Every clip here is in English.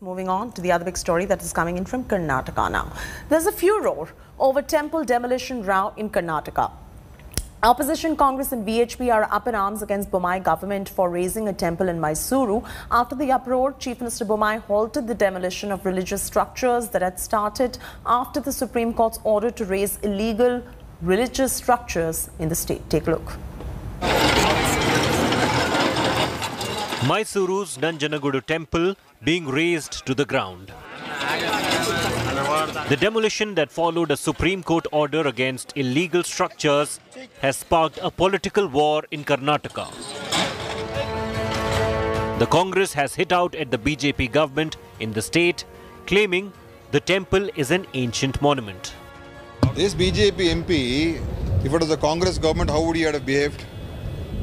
Moving on to the other big story that is coming in from Karnataka now. There's a furor over temple demolition row in Karnataka. Opposition Congress and VHP are up in arms against Bommai government for razing a temple in Mysuru. After the uproar, Chief Minister Bommai halted the demolition of religious structures that had started after the Supreme Court's order to raze illegal religious structures in the state. Take a look. Mysuru's Nanjanagudu temple being razed to the ground. The demolition that followed a Supreme Court order against illegal structures has sparked a political war in Karnataka. The Congress has hit out at the BJP government in the state, claiming the temple is an ancient monument. This BJP MP, if it was a Congress government, how would he have behaved?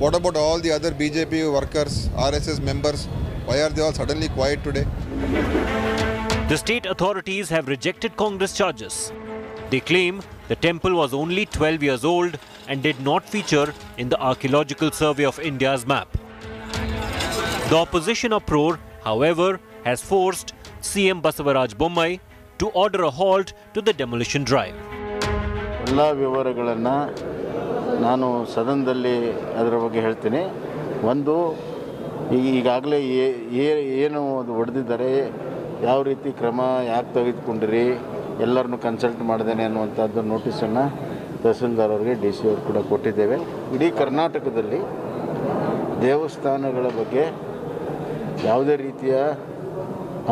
What about all the other BJP workers, RSS members? Why are they all suddenly quiet today? The state authorities have rejected Congress charges. They claim the temple was only 12 years old and did not feature in the Archaeological Survey of India's map. The opposition uproar, however, has forced CM Basavaraj Bommai to order a halt to the demolition drive. ಎಲ್ಲ ವಿವರಗಳನ್ನು ನಾನು ಸದನದಲ್ಲಿ ಅದರ ಬಗ್ಗೆ ಹೇಳ್ತೀನಿ. ಒಂದು ಈಗ ಈಗಾಗಲೇ ಏನು ಅದು ಹೊಡೆದಿದ್ದಾರೆ, ಯಾವ ರೀತಿ ಕ್ರಮ ಯಾಕೆ ತೆಗೆದುಕೊಂಡಿರಿ, ಎಲ್ಲರನ್ನು ಕನ್ಸಲ್ಟ್ ಮಾಡ್ದೇನೆ ಅನ್ನುವಂಥದ್ದು ನೋಟಿಸನ್ನು ತಹಸೀಲ್ದಾರ್ ಅವರಿಗೆ ಡಿ ಸಿ ಅವರು ಕೂಡ ಕೊಟ್ಟಿದ್ದೇವೆ. ಇಡೀ ಕರ್ನಾಟಕದಲ್ಲಿ ದೇವಸ್ಥಾನಗಳ ಬಗ್ಗೆ ಯಾವುದೇ ರೀತಿಯ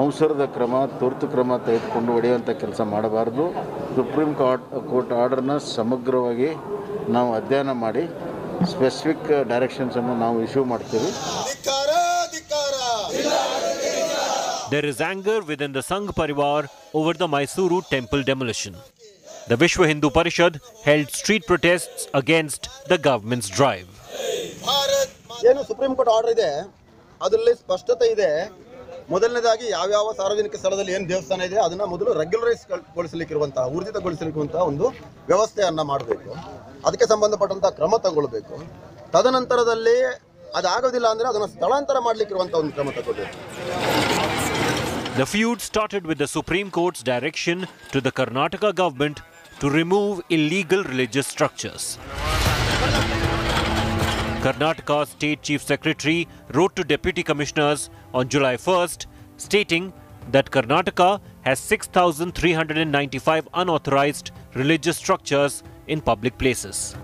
ಅವಸರದ ಕ್ರಮ, ತುರ್ತು ಕ್ರಮ ತೆಗೆದುಕೊಂಡು ಹೊಡೆಯುವಂಥ ಕೆಲಸ ಮಾಡಬಾರ್ದು. ಸುಪ್ರೀಂ ಕೋರ್ಟ್ ಕೋರ್ಟ್ ಆರ್ಡರ್ನ ಸಮಗ್ರವಾಗಿ ನಾವು ಅಧ್ಯಯನ ಮಾಡಿ ಸ್ಪೆಸಿಫಿಕ್ ಡೈರೆಕ್ಷನ್ಸನ್ನು ನಾವು ಇಶ್ಯೂ ಮಾಡ್ತೀವಿ There is anger within the Sangh Parivar over the Mysuru temple demolition. The Vishwa Hindu Parishad held street protests against the government's drive. ಏನು ಸುಪ್ರೀಂ ಕೋರ್ಟ್ ಆರ್ಡರ್ ಇದೆ ಅದರಲ್ಲಿ ಸ್ಪಷ್ಟತೆ ಇದೆ ಮೊದಲನೇದಾಗಿ ಯಾವ್ಯಾವ ಸಾರ್ವಜನಿಕ ಸ್ಥಳದಲ್ಲಿ ಏನು ದೇವಸ್ಥಾನ ಇದೆ, ಅದನ್ನ ಮೊದಲು ರೆಗ್ಯುಲರೈಸ್ ಗೊಳಿಸಲಿಕ್ಕಿರುವಂತಹ ಊರ್ಜಿತಗೊಳಿಸಲಿಕ್ಕಿರುವಂತಹ ಒಂದು ವ್ಯವಸ್ಥೆಯನ್ನು ಮಾಡಬೇಕು. ಅದಕ್ಕೆ ಸಂಬಂಧಪಟ್ಟಂತಹ ಕ್ರಮ ತಗೊಳ್ಬೇಕು. ತದನಂತರದಲ್ಲಿ ಅದಾಗೋದಿಲ್ಲ ಅಂದರೆ ಅದನ್ನ ಸ್ಥಳಾಂತರ ಮಾಡಲಿಕ್ಕಿರುವಂತಹ ಒಂದು ಕ್ರಮ ತಗೋಬೇಕು The feud started with the Supreme Court's direction to the Karnataka government to remove illegal religious structures. Karnataka State Chief Secretary wrote to Deputy Commissioners on July 1st stating that Karnataka has 6,395 unauthorized religious structures in public places.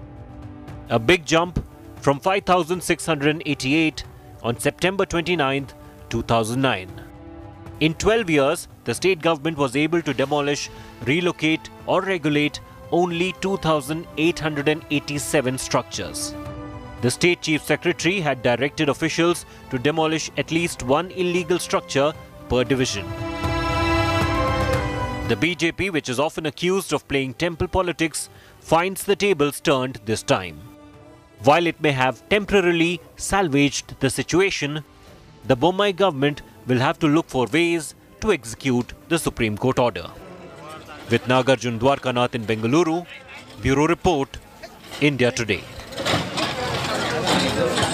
A big jump from 5,688 on September 29, 2009. In 12 years, the state government was able to demolish, relocate, or regulate only 2,887 structures. The state chief secretary had directed officials to demolish at least one illegal structure per division. The BJP, which is often accused of playing temple politics, finds the tables turned this time. While it may have temporarily salvaged the situation, the Bommai government will have to look for ways to execute the Supreme Court order. With Nagarjun Dwarkanath in Bengaluru, Bureau Report, India Today. Obrigado.